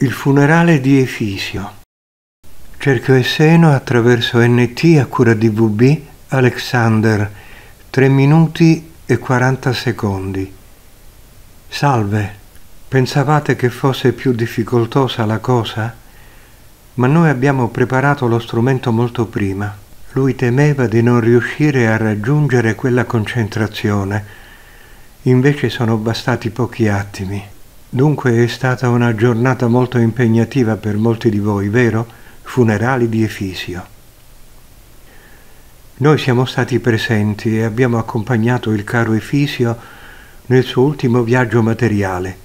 Il funerale di Efisio. Cerchio e seno attraverso NT a cura di VB Alexander 3 minuti e 40 secondi. Salve, pensavate che fosse più difficoltosa la cosa? Ma noi abbiamo preparato lo strumento molto prima. Lui temeva di non riuscire a raggiungere quella concentrazione. Invece sono bastati pochi attimi. Dunque è stata una giornata molto impegnativa per molti di voi, vero? Funerali di Efisio. Noi siamo stati presenti e abbiamo accompagnato il caro Efisio nel suo ultimo viaggio materiale,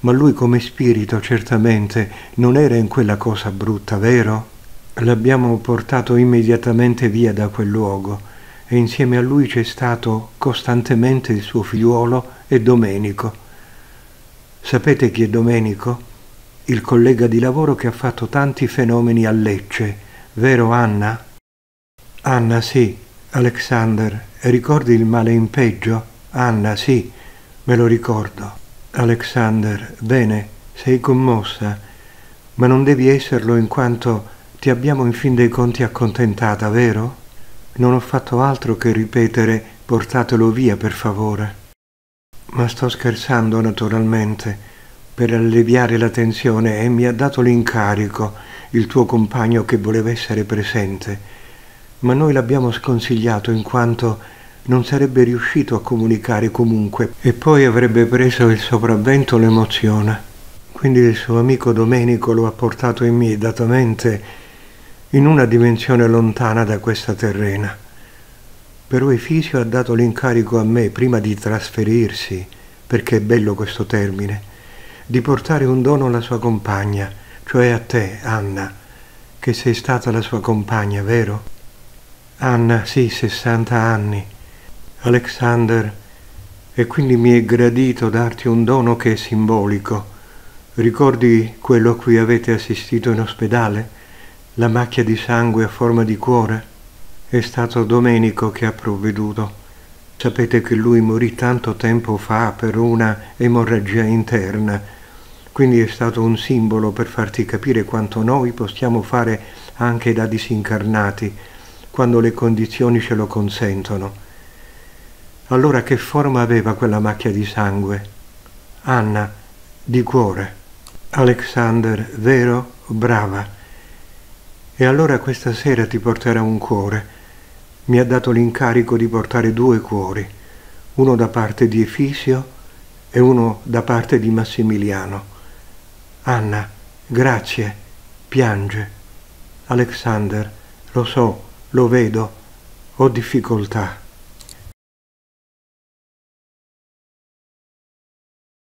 ma lui come spirito certamente non era in quella cosa brutta, vero? L'abbiamo portato immediatamente via da quel luogo e insieme a lui c'è stato costantemente il suo figliuolo e Domenico Sapete chi è Domenico? Il collega di lavoro che ha fatto tanti fenomeni a Lecce, vero Anna? Anna, sì. Alexander, ricordi il male in peggio? Anna, sì, me lo ricordo. Alexander, bene, sei commossa, ma non devi esserlo in quanto ti abbiamo in fin dei conti accontentata, vero? Non ho fatto altro che ripetere portatelo via per favore. Ma sto scherzando naturalmente per alleviare la tensione e mi ha dato l'incarico il tuo compagno che voleva essere presente, ma noi l'abbiamo sconsigliato in quanto non sarebbe riuscito a comunicare comunque e poi avrebbe preso il sopravvento l'emozione. Quindi il suo amico Domenico lo ha portato immediatamente in una dimensione lontana da questa terrena. Però Efisio ha dato l'incarico a me prima di trasferirsi, perché è bello questo termine, di portare un dono alla sua compagna, cioè a te, Anna, che sei stata la sua compagna, vero? Anna, sì, 60 anni. Alexander, e quindi mi è gradito darti un dono che è simbolico. Ricordi quello a cui avete assistito in ospedale? La macchia di sangue a forma di cuore? È stato Domenico che ha provveduto. Sapete che lui morì tanto tempo fa per una emorragia interna, quindi è stato un simbolo per farti capire quanto noi possiamo fare anche da disincarnati, quando le condizioni ce lo consentono. Allora che forma aveva quella macchia di sangue? Anna, di cuore. Alexander, vero? Brava. E allora questa sera ti porterà un cuore mi ha dato l'incarico di portare due cuori, uno da parte di Efisio e uno da parte di Massimiliano. Anna, grazie, piange. Alexander, lo so, lo vedo, ho difficoltà.